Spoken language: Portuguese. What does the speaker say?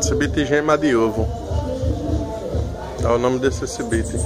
Cibite gema de ovo. É o nome desse cibite.